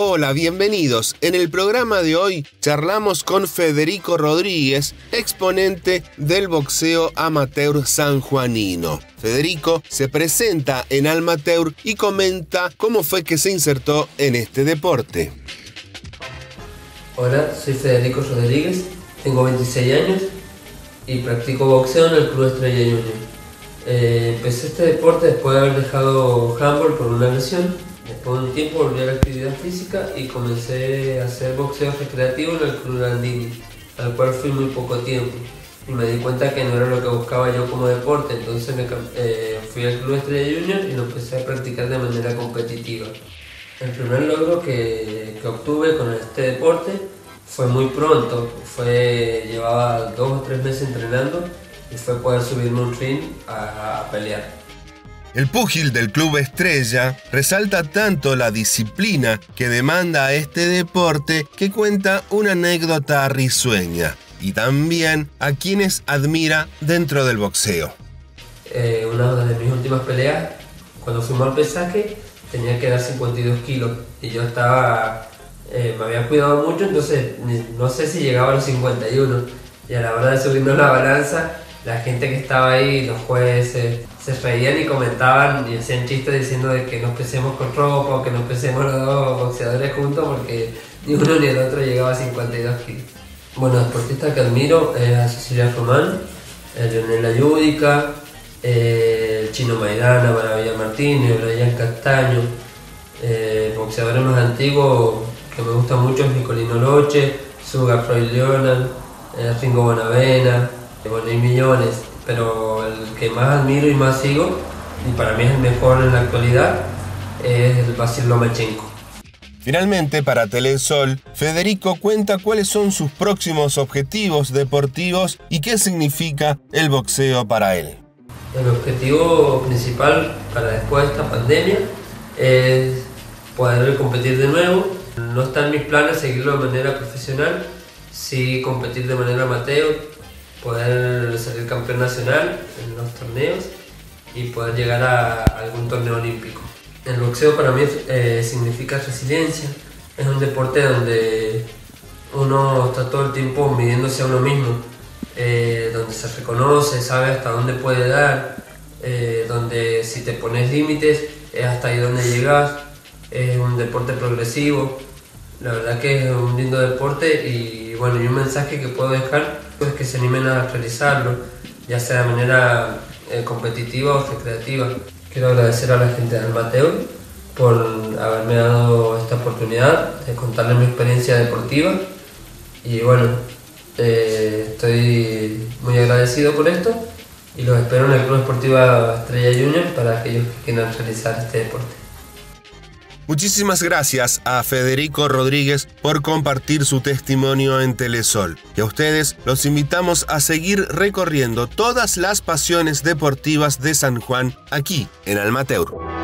Hola, bienvenidos. En el programa de hoy charlamos con Federico Rodríguez, exponente del boxeo amateur sanjuanino. Federico se presenta en Almateur y comenta cómo fue que se insertó en este deporte. Hola, soy Federico Rodríguez, tengo 26 años y practico boxeo en el Club Estrella Junior. Eh, empecé este deporte después de haber dejado handball por una lesión Después de un tiempo volví a la actividad física y comencé a hacer boxeo recreativo en el Club Landini, al cual fui muy poco tiempo. Y me di cuenta que no era lo que buscaba yo como deporte, entonces me, eh, fui al Club Estrella Junior y lo empecé a practicar de manera competitiva. El primer logro que, obtuve con este deporte fue muy pronto, fue, llevaba dos o tres meses entrenando y fue poder subirme un ring a pelear. El púgil del Club Estrella resalta tanto la disciplina que demanda a este deporte que cuenta una anécdota risueña y también a quienes admira dentro del boxeo. Eh, una de mis últimas peleas, cuando fuimos al pesaje, tenía que dar 52 kilos y yo estaba, eh, me había cuidado mucho, entonces no sé si llegaba a los 51 y a la hora de subirnos la balanza, la gente que estaba ahí, los jueces, se reían y comentaban y hacían chistes diciendo de que nos pesemos con ropa o que nos pesemos los dos boxeadores juntos porque ni uno ni el otro llegaba a 52 kilos. Bueno, deportistas que admiro es a Cecilia Román, a Leonel Ayúdica, eh, el Chino Maidana, Maravilla Martínez, Brian Castaño, eh, boxeadores más antiguos que me gustan mucho es Nicolino Loche, Suga Freud Leonard, eh, Ringo Bonavena, Bonet Millones pero el que más admiro y más sigo, y para mí es el mejor en la actualidad, es el Basil Lomachenko. Finalmente, para Telesol, Federico cuenta cuáles son sus próximos objetivos deportivos y qué significa el boxeo para él. El objetivo principal para después de esta pandemia es poder competir de nuevo. No está en mis planes seguirlo de manera profesional, sí competir de manera amateur, poder salir campeón nacional en los torneos y poder llegar a algún torneo olímpico. El boxeo para mí eh, significa resiliencia, es un deporte donde uno está todo el tiempo midiéndose a uno mismo, eh, donde se reconoce, sabe hasta dónde puede dar, eh, donde si te pones límites es hasta ahí donde llegas, es un deporte progresivo, la verdad que es un lindo deporte y bueno, y un mensaje que puedo dejar pues que se animen a realizarlo, ya sea de manera eh, competitiva o recreativa. Quiero agradecer a la gente de Almateo por haberme dado esta oportunidad de contarles mi experiencia deportiva y bueno, eh, estoy muy agradecido por esto y los espero en el Club Deportivo Estrella Junior para aquellos que quieran realizar este deporte. Muchísimas gracias a Federico Rodríguez por compartir su testimonio en Telesol. Y a ustedes los invitamos a seguir recorriendo todas las pasiones deportivas de San Juan aquí en Almateur.